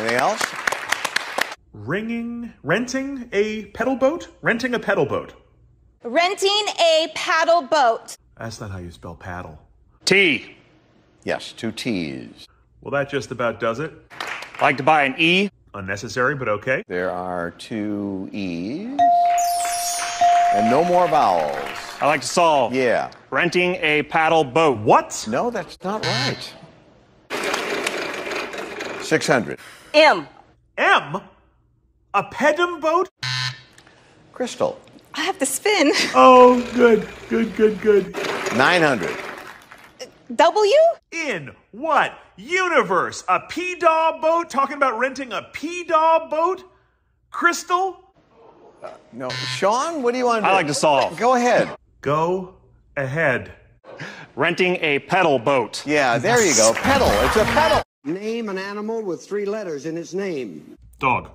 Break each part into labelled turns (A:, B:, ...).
A: Anything else?
B: Ringing, renting a pedal boat? Renting a pedal boat.
C: Renting a paddle boat.
B: That's not how you spell paddle.
D: T.
A: Yes, two T's.
B: Well, that just about does it.
D: Like to buy an E.
B: Unnecessary, but okay.
A: There are two E's. And no more vowels.
D: I like to solve.
A: Yeah.
D: Renting a paddle boat.
B: What?
A: No, that's not right. 600.
C: M.
B: M? A pedum boat?
A: Crystal.
C: I have to spin.
B: Oh, good, good, good, good.
A: 900.
C: W?
B: In what universe? A P-Daw boat? Talking about renting a P-Daw boat? Crystal?
A: Uh, no, Sean, what do you want to
D: I
A: do?
D: like to solve.
A: Go ahead.
B: Go ahead.
D: Renting a pedal boat.
A: Yeah, there you go. Pedal. It's a pedal.
E: Name an animal with three letters in its name.
B: Dog.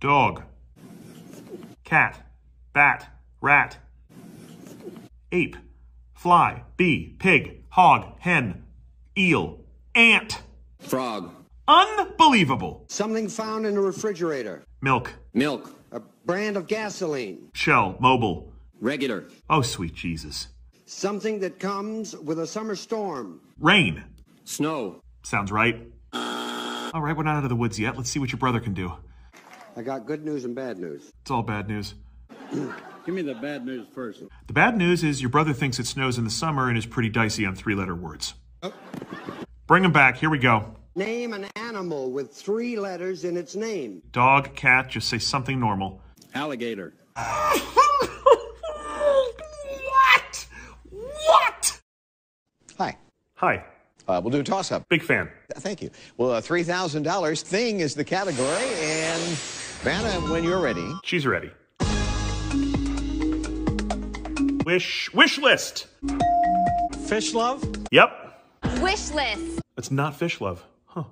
B: Dog. Cat. Bat. Rat. Ape. Fly. Bee. Pig. Hog. Hen. Eel. Ant.
E: Frog.
B: Unbelievable.
E: Something found in a refrigerator.
B: Milk.
E: Milk. A brand of gasoline.
B: Shell. Mobile.
E: Regular.
B: Oh, sweet Jesus.
E: Something that comes with a summer storm.
B: Rain.
E: Snow.
B: Sounds right. All right, we're not out of the woods yet. Let's see what your brother can do.
E: I got good news and bad news.
B: It's all bad news.
E: Give me the bad news first.
B: The bad news is your brother thinks it snows in the summer and is pretty dicey on three letter words. Bring him back. Here we go.
E: Name an animal with three letters in its name.
B: Dog, cat, just say something normal.
E: Alligator.
B: what? What?
A: Hi.
B: Hi.
A: Uh, we'll do a toss up.
B: Big fan.
A: Thank you. Well, uh, $3,000. Thing is the category. And Vanna, when you're ready.
B: She's ready. Wish wish list.
D: Fish love?
B: Yep.
C: Wish list.
B: It's not fish love. Huh.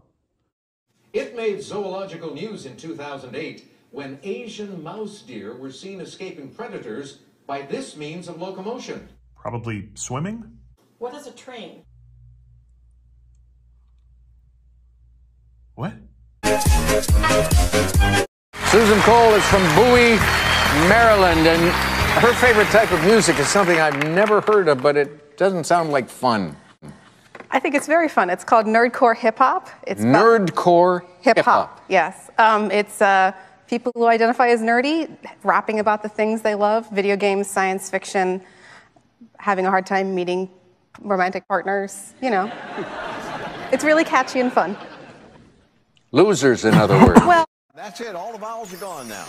F: It made zoological news in 2008 when Asian mouse deer were seen escaping predators by this means of locomotion.
B: Probably swimming?
G: What is a train?
B: What?
H: Susan Cole is from Bowie, Maryland, and her favorite type of music is something I've never heard of, but it doesn't sound like fun.
I: I think it's very fun. It's called Nerdcore Hip Hop. It's
H: Nerdcore
I: hip hop. Yes. Um, it's uh, people who identify as nerdy, rapping about the things they love video games, science fiction, having a hard time meeting romantic partners, you know. it's really catchy and fun.
H: Losers, in other words.
I: Well,
A: That's it. All the vowels are gone now.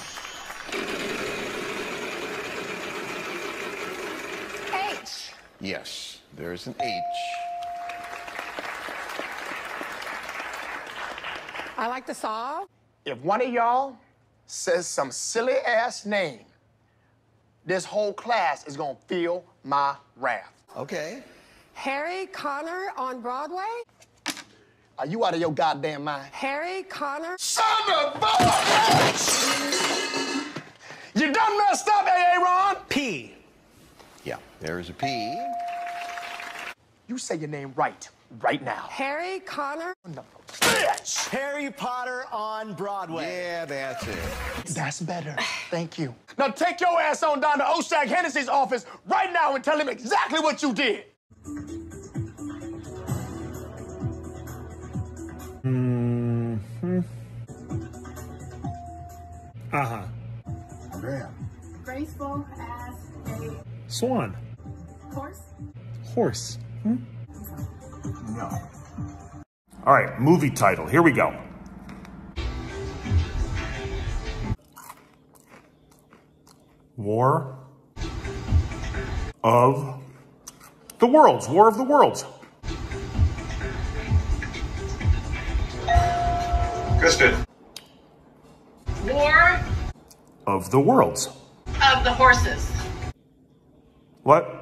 C: H.
A: Yes, there's an H.
G: I like to solve.
J: If one of y'all says some silly ass name, this whole class is gonna feel my wrath.
A: Okay.
G: Harry Connor on Broadway.
J: Are you out of your goddamn mind?
G: Harry Connor.
J: Son of a bitch! You done messed up, AA Ron!
D: P.
A: Yeah, there's a P.
J: You say your name right, right now.
G: Harry Connor.
J: Bitch!
D: Harry Potter on Broadway.
A: Yeah, that's it.
J: That's better. Thank you. Now take your ass on down to Oshag Hennessy's office right now and tell him exactly what you did.
B: Uh huh.
G: Graceful as a
B: Swan.
G: horse.
B: Horse. Hmm? No. All right, movie title. Here we go. War of the Worlds. War of the Worlds.
G: War
B: Of the Worlds.
G: of the horses.
B: What?